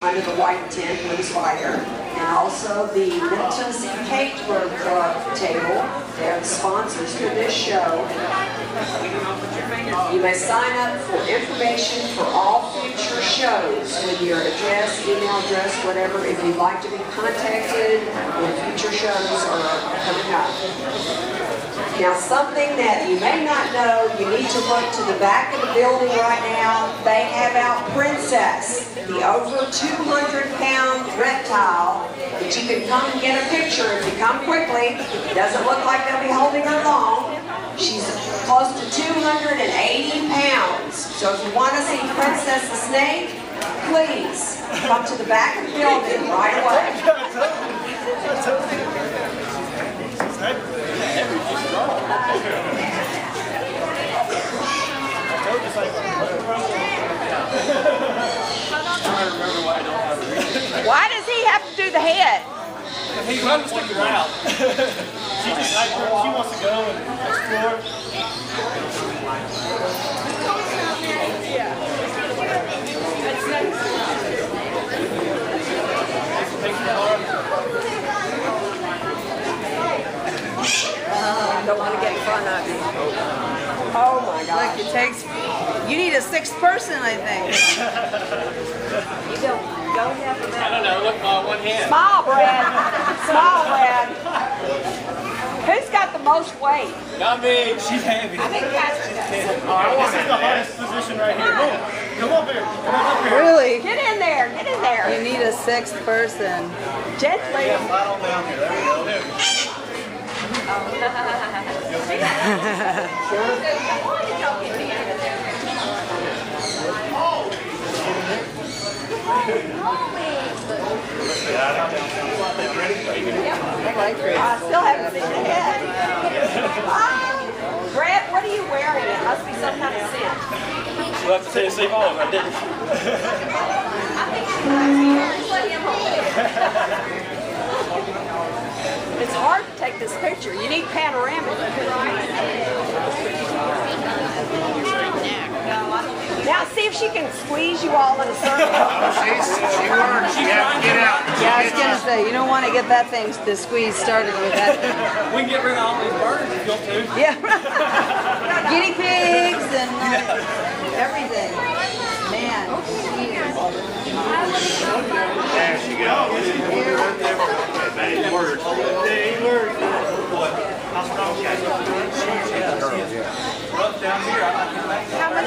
under the white tent with his fire. And also the Middle Tennessee Cake Club uh, table. They're the sponsors for this show. You may sign up for information for all future shows with your address, email address, whatever, if you'd like to be contacted when future shows are coming up. Now, something that you may not know, you need to look to the back of the building right now. They have out Princess, the over 200-pound reptile that you can come and get a picture if you come quickly. It doesn't look like they'll be holding her long. She's close to 280 pounds. So if you want to see Princess the Snake, please come to the back of the building right away. Why does he have to do the head? He trying to stick around. she just like her, she wants to go and explore. Don't want to get in front of you. Oh my God. Look, it takes. You need a sixth person, I think. You don't, don't have to uh, one hand. Smile, Brad. Smile, Brad. Who's got the most weight? Not me. She's heavy. I think Patrick does. This is the hardest position right here. Come on, come on, Bear. Come on up here. Really? Get in there. Get in there. You need a sixth person. Gently. Slide on down here. There we go. I still haven't seen the head. Brad, what are you wearing? It must be some kind of scent. We'll have to Tennessee Falls. Oh, I didn't. It's hard to take this picture. You need panoramic. Now see if she can squeeze you all in a circle. She works. Say you don't want to get that thing the squeeze started with that. We can get rid of all these birds if you want to. Yeah. Guinea pigs and uh, everything. Man. There she goes. Bad words. Bad words. How strong she is. Up down here. I like it back. How much